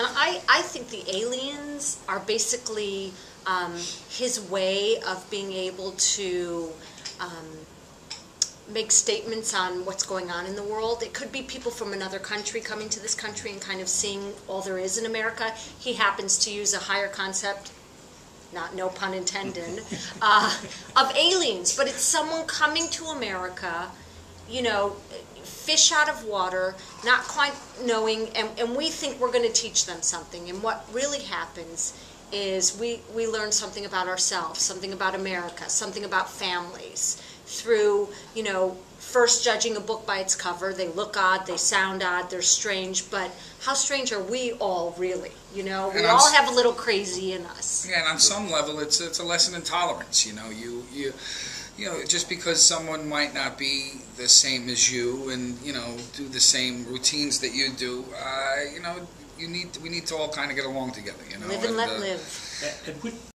And I, I think the aliens are basically um, his way of being able to um, make statements on what's going on in the world. It could be people from another country coming to this country and kind of seeing all there is in America. He happens to use a higher concept, not no pun intended, uh, of aliens, but it's someone coming to America, you know, fish out of water, not quite knowing, and, and we think we're going to teach them something. And what really happens is we, we learn something about ourselves, something about America, something about families through, you know, first judging a book by its cover. They look odd, they sound odd, they're strange, but how strange are we all really? You know, we all have a little crazy in us. Yeah, and on some level, it's it's a lesson in tolerance. You know, you you you know, just because someone might not be the same as you, and you know, do the same routines that you do, uh, you know, you need we need to all kind of get along together. You know, Live and let uh, live. And would,